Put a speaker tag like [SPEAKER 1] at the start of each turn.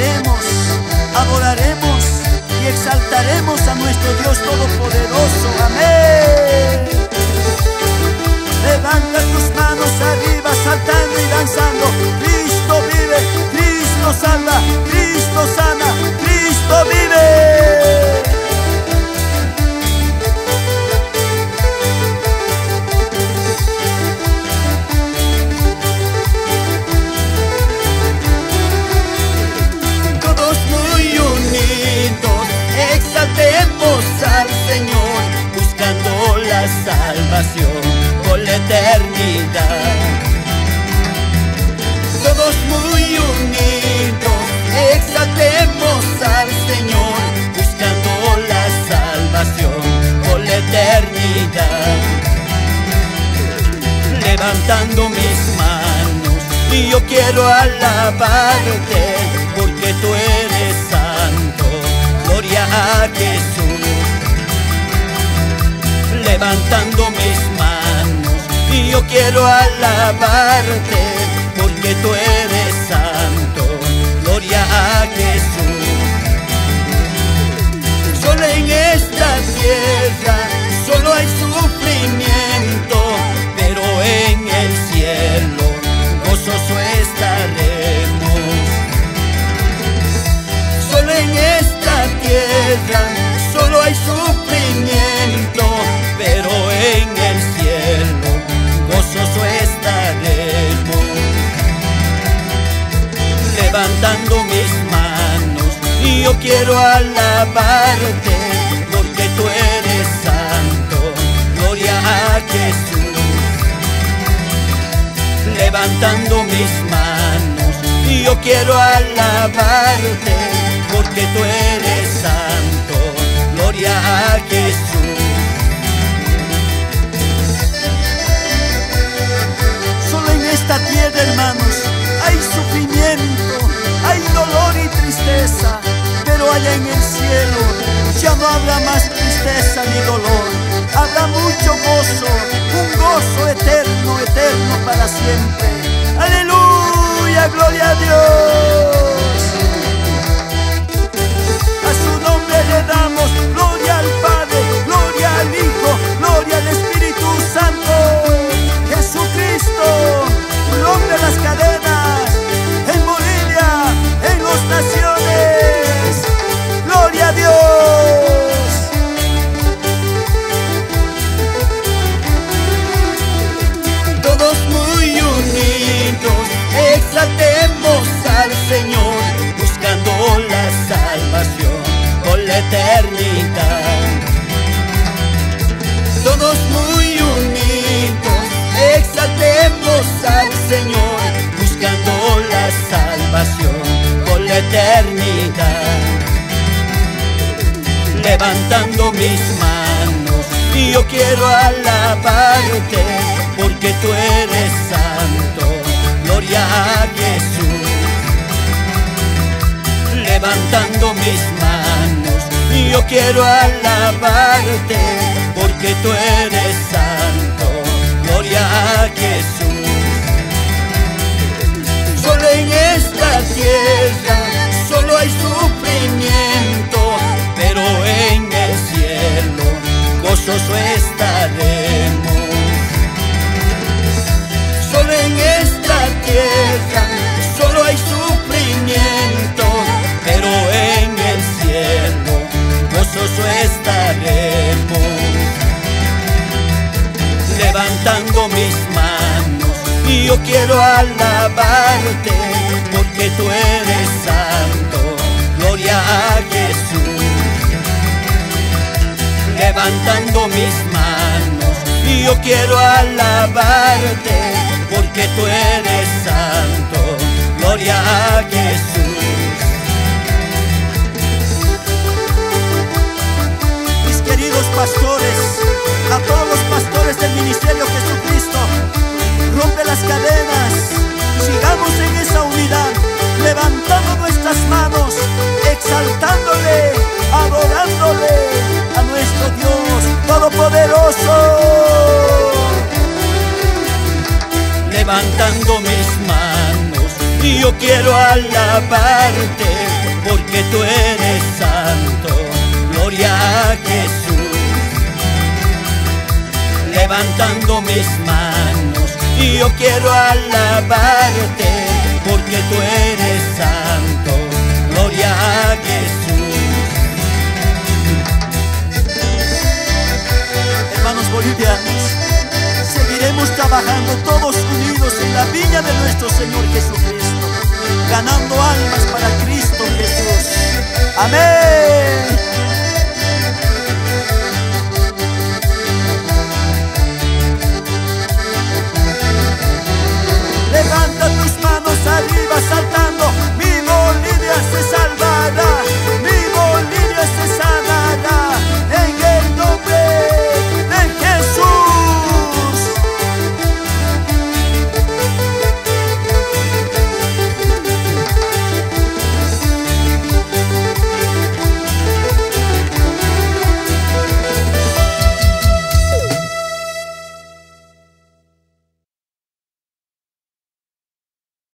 [SPEAKER 1] bajaremos, adoraremos y exaltaremos a nuestro Dios Todopoderoso. Amén.
[SPEAKER 2] Quiero alabarte, porque tú eres santo. Gloria a Jesús levantando mis manos y yo quiero alabarte porque tú eres santo. Gloria a Jesús. Solo en esta tierra manos y yo quiero alabarte, porque tú eres santo. Gloria a Jesús levantando mis manos y yo quiero alabarte porque tú eres santo. Gloria a Jesús.
[SPEAKER 1] Mucho gozo, un gozo eterno, eterno para siempre. Aleluya, gloria a Dios.
[SPEAKER 2] Alabarte, porque tú eres santo. Gloria a Jesús levantando mis manos yo quiero alabarte porque tú eres santo. Gloria a Jesús. Solo en esta tierra solo hay sufrimiento, yo quiero alabarte porque tú eres santo. Gloria a Jesús levantando mis manos y yo quiero alabarte porque tú eres santo. Gloria a Jesús.
[SPEAKER 1] Mis queridos pastores, a todos los pastores del ministerio
[SPEAKER 2] alabarte porque tú eres santo. Gloria a Jesús. Levantando mis manos yo quiero alabarte porque tú eres santo. Gloria a Jesús.
[SPEAKER 1] Hermanos bolivianos, seguiremos trabajando todos unidos en la viña de nuestro Señor Jesucristo, ganando almas para Cristo Jesús. Amén.